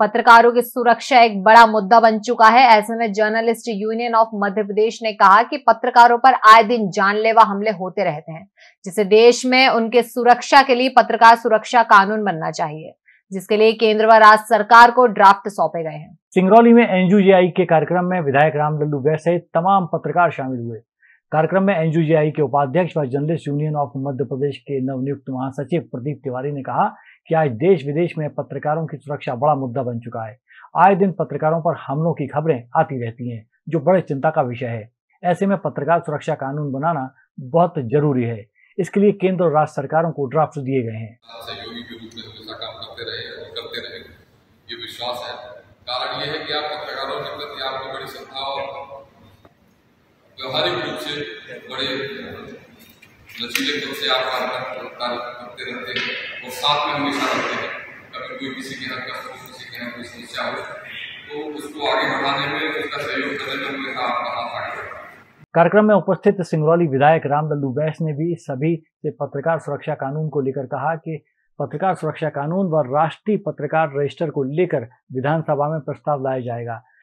पत्रकारों की सुरक्षा एक बड़ा मुद्दा बन चुका है। ऐसे में journalist union of Madhya Pradesh ने कहा कि पत्रकारों पर आए दिन जानलेवा हमले होते रहते हैं जिसे देश में उनके सुरक्षा के लिए पत्रकार सुरक्षा कानून बनना चाहिए, जिसके लिए केंद्र व राज्य सरकार को ड्राफ्ट सौंपे गए हैं। सिंगरौली में एनयूजेआई के कार्यक्रम में विधायक राम लल्लू सहित तमाम पत्रकार शामिल हुए। कार्यक्रम में एनयूजेआई के उपाध्यक्ष व journalist union of Madhya Pradesh के नवनियुक्त महासचिव प्रदीप तिवारी ने कहा कि आज देश विदेश में पत्रकारों की सुरक्षा बड़ा मुद्दा बन चुका है। आए दिन पत्रकारों पर हमलों की खबरें आती रहती हैं, जो बड़े चिंता का विषय है। ऐसे में पत्रकार सुरक्षा कानून बनाना बहुत ज़रूरी है। इसके लिए केंद्र और राज्य सरकारों को ड्राफ्ट दिए गए हैं। ये विश्वास है। कारण ये है कि आप पत्रकारों के प्रति आपकी बड़ी श्रद्धा और व्यवहारिक रूप से बड़े, लचीले पद से आप कार्य करते रहते हैं, और साथ में हमेशा रहते हैं। कभी कोई किसी की हरकत हो किसी के यहाँ कोई समस्या हो तो उसको आगे बढ़ाने में, उसका सहयोग करने में हमेशा आपका हाथ आगे कार्यक्रम में उपस्थित सिंगरौली विधायक राम लल्लू बैस ने भी सभी से पत्रकार सुरक्षा कानून को लेकर कहा कि पत्रकार सुरक्षा कानून व राष्ट्रीय पत्रकार रजिस्टर को लेकर विधानसभा में प्रस्ताव लाया जाएगा।